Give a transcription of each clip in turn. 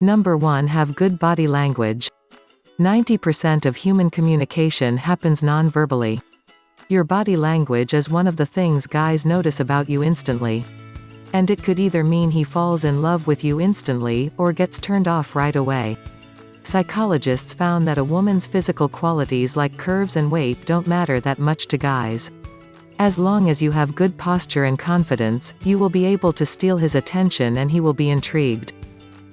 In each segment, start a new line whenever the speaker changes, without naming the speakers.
Number 1 Have good body language. 90% of human communication happens non-verbally. Your body language is one of the things guys notice about you instantly. And it could either mean he falls in love with you instantly, or gets turned off right away. Psychologists found that a woman's physical qualities like curves and weight don't matter that much to guys. As long as you have good posture and confidence, you will be able to steal his attention and he will be intrigued.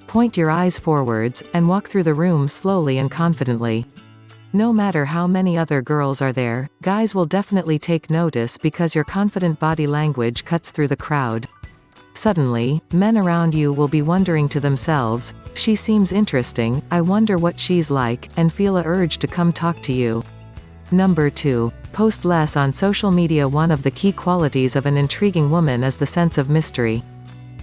Point your eyes forwards, and walk through the room slowly and confidently. No matter how many other girls are there, guys will definitely take notice because your confident body language cuts through the crowd. Suddenly, men around you will be wondering to themselves, she seems interesting, I wonder what she's like, and feel a urge to come talk to you. Number 2. Post less on social media One of the key qualities of an intriguing woman is the sense of mystery.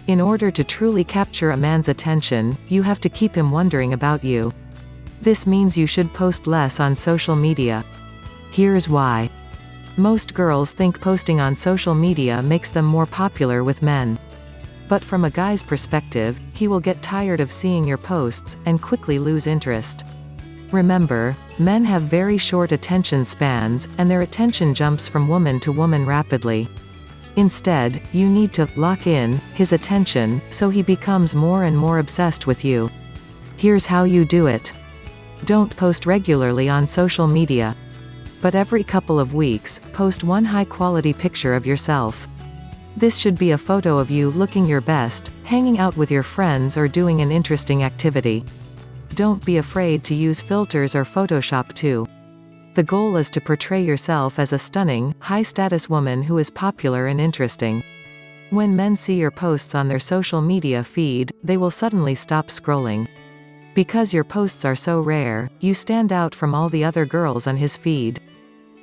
In order to truly capture a man's attention, you have to keep him wondering about you. This means you should post less on social media. Here's why. Most girls think posting on social media makes them more popular with men. But from a guy's perspective, he will get tired of seeing your posts, and quickly lose interest. Remember, men have very short attention spans, and their attention jumps from woman to woman rapidly. Instead, you need to lock in his attention, so he becomes more and more obsessed with you. Here's how you do it. Don't post regularly on social media. But every couple of weeks, post one high-quality picture of yourself. This should be a photo of you looking your best, hanging out with your friends or doing an interesting activity. Don't be afraid to use filters or Photoshop too. The goal is to portray yourself as a stunning, high-status woman who is popular and interesting. When men see your posts on their social media feed, they will suddenly stop scrolling. Because your posts are so rare, you stand out from all the other girls on his feed.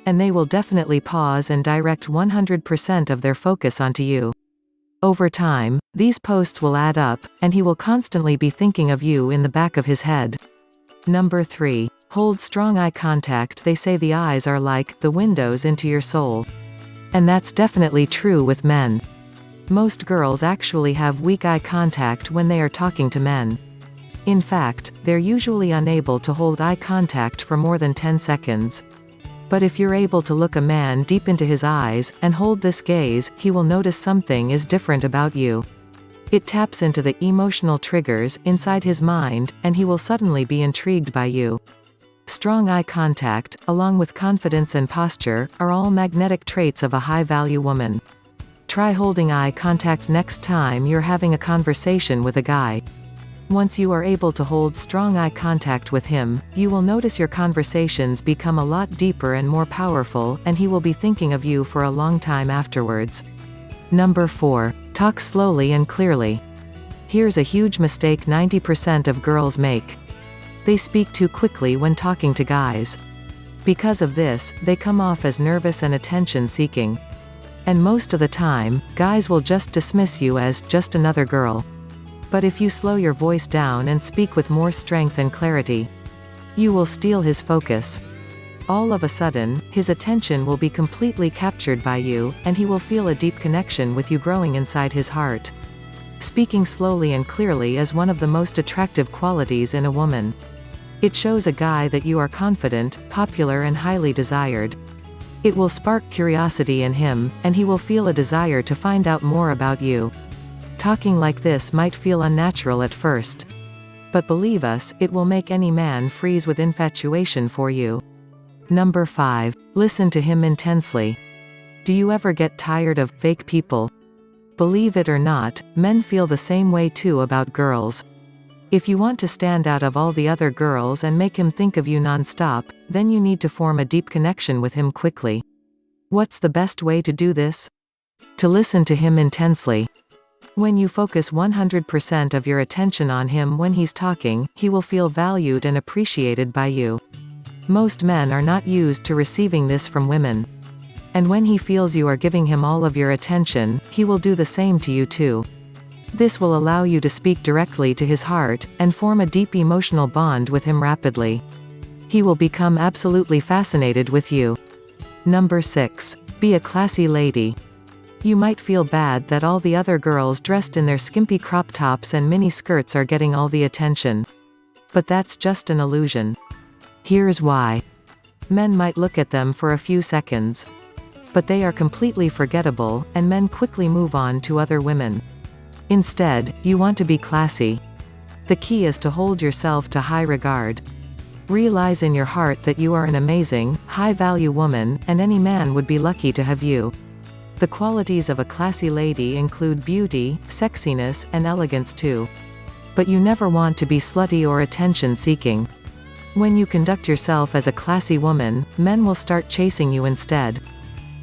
And they will definitely pause and direct 100% of their focus onto you. Over time, these posts will add up, and he will constantly be thinking of you in the back of his head. Number 3. Hold strong eye contact They say the eyes are like, the windows into your soul. And that's definitely true with men. Most girls actually have weak eye contact when they are talking to men. In fact, they're usually unable to hold eye contact for more than 10 seconds. But if you're able to look a man deep into his eyes, and hold this gaze, he will notice something is different about you. It taps into the emotional triggers inside his mind, and he will suddenly be intrigued by you. Strong eye contact, along with confidence and posture, are all magnetic traits of a high-value woman. Try holding eye contact next time you're having a conversation with a guy. Once you are able to hold strong eye contact with him, you will notice your conversations become a lot deeper and more powerful, and he will be thinking of you for a long time afterwards. Number 4. Talk slowly and clearly. Here's a huge mistake 90% of girls make. They speak too quickly when talking to guys. Because of this, they come off as nervous and attention-seeking. And most of the time, guys will just dismiss you as just another girl. But if you slow your voice down and speak with more strength and clarity, you will steal his focus. All of a sudden, his attention will be completely captured by you, and he will feel a deep connection with you growing inside his heart. Speaking slowly and clearly is one of the most attractive qualities in a woman. It shows a guy that you are confident, popular and highly desired. It will spark curiosity in him, and he will feel a desire to find out more about you. Talking like this might feel unnatural at first. But believe us, it will make any man freeze with infatuation for you. Number 5. Listen to him intensely. Do you ever get tired of fake people? Believe it or not, men feel the same way too about girls. If you want to stand out of all the other girls and make him think of you non-stop, then you need to form a deep connection with him quickly. What's the best way to do this? To listen to him intensely. When you focus 100% of your attention on him when he's talking, he will feel valued and appreciated by you. Most men are not used to receiving this from women. And when he feels you are giving him all of your attention, he will do the same to you too. This will allow you to speak directly to his heart, and form a deep emotional bond with him rapidly. He will become absolutely fascinated with you. Number 6. Be a classy lady. You might feel bad that all the other girls dressed in their skimpy crop tops and mini skirts are getting all the attention. But that's just an illusion. Here's why. Men might look at them for a few seconds. But they are completely forgettable, and men quickly move on to other women. Instead, you want to be classy. The key is to hold yourself to high regard. Realize in your heart that you are an amazing, high-value woman, and any man would be lucky to have you. The qualities of a classy lady include beauty, sexiness, and elegance too. But you never want to be slutty or attention-seeking. When you conduct yourself as a classy woman, men will start chasing you instead.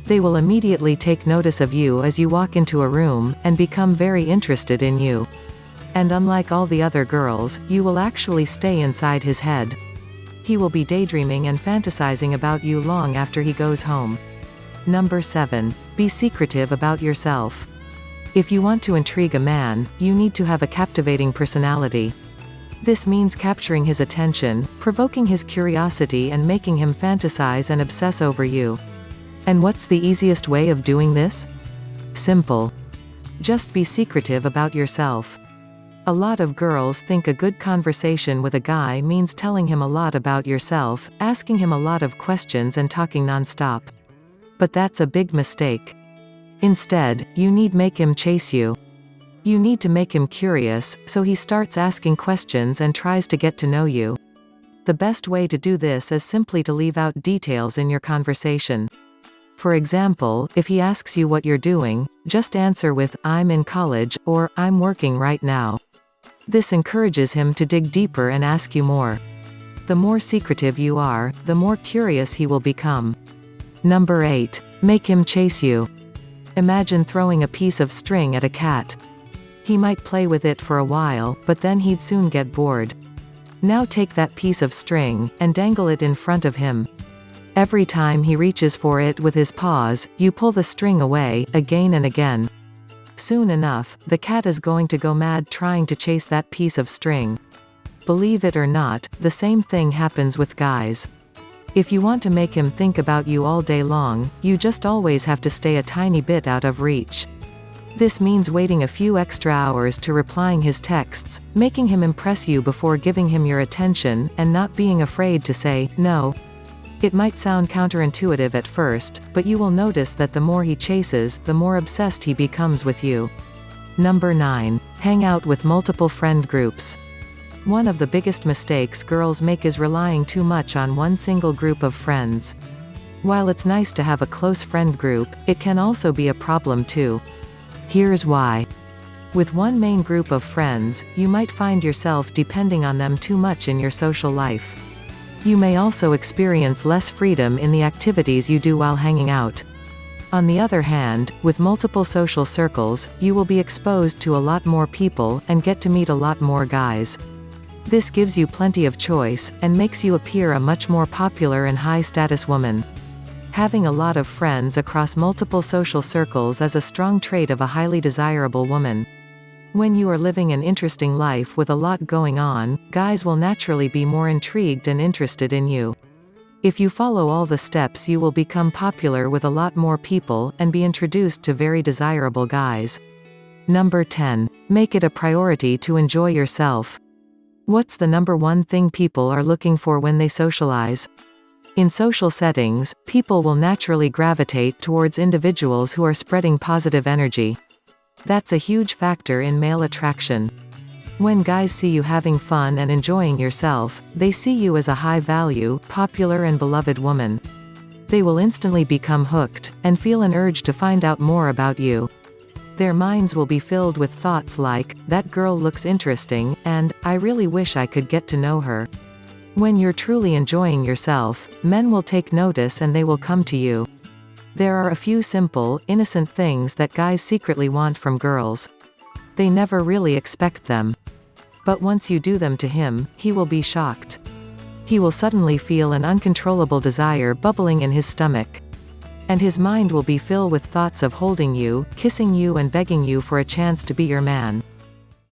They will immediately take notice of you as you walk into a room, and become very interested in you. And unlike all the other girls, you will actually stay inside his head. He will be daydreaming and fantasizing about you long after he goes home. Number 7. Be secretive about yourself. If you want to intrigue a man, you need to have a captivating personality. This means capturing his attention, provoking his curiosity and making him fantasize and obsess over you. And what's the easiest way of doing this? Simple. Just be secretive about yourself. A lot of girls think a good conversation with a guy means telling him a lot about yourself, asking him a lot of questions and talking nonstop. But that's a big mistake. Instead, you need make him chase you. You need to make him curious, so he starts asking questions and tries to get to know you. The best way to do this is simply to leave out details in your conversation. For example, if he asks you what you're doing, just answer with, I'm in college, or, I'm working right now. This encourages him to dig deeper and ask you more. The more secretive you are, the more curious he will become. Number 8. Make him chase you. Imagine throwing a piece of string at a cat. He might play with it for a while, but then he'd soon get bored. Now take that piece of string, and dangle it in front of him. Every time he reaches for it with his paws, you pull the string away, again and again. Soon enough, the cat is going to go mad trying to chase that piece of string. Believe it or not, the same thing happens with guys. If you want to make him think about you all day long, you just always have to stay a tiny bit out of reach. This means waiting a few extra hours to replying his texts, making him impress you before giving him your attention, and not being afraid to say, no, it might sound counterintuitive at first, but you will notice that the more he chases, the more obsessed he becomes with you. Number 9. Hang out with multiple friend groups. One of the biggest mistakes girls make is relying too much on one single group of friends. While it's nice to have a close friend group, it can also be a problem too. Here's why. With one main group of friends, you might find yourself depending on them too much in your social life. You may also experience less freedom in the activities you do while hanging out. On the other hand, with multiple social circles, you will be exposed to a lot more people, and get to meet a lot more guys. This gives you plenty of choice, and makes you appear a much more popular and high-status woman. Having a lot of friends across multiple social circles is a strong trait of a highly desirable woman. When you are living an interesting life with a lot going on, guys will naturally be more intrigued and interested in you. If you follow all the steps you will become popular with a lot more people, and be introduced to very desirable guys. Number 10. Make it a priority to enjoy yourself. What's the number one thing people are looking for when they socialize? In social settings, people will naturally gravitate towards individuals who are spreading positive energy. That's a huge factor in male attraction. When guys see you having fun and enjoying yourself, they see you as a high-value, popular and beloved woman. They will instantly become hooked, and feel an urge to find out more about you. Their minds will be filled with thoughts like, that girl looks interesting, and, I really wish I could get to know her. When you're truly enjoying yourself, men will take notice and they will come to you. There are a few simple, innocent things that guys secretly want from girls. They never really expect them. But once you do them to him, he will be shocked. He will suddenly feel an uncontrollable desire bubbling in his stomach. And his mind will be filled with thoughts of holding you, kissing you and begging you for a chance to be your man.